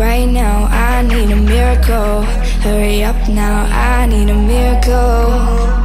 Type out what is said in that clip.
right now I need a miracle. Hurry up now, I need a miracle.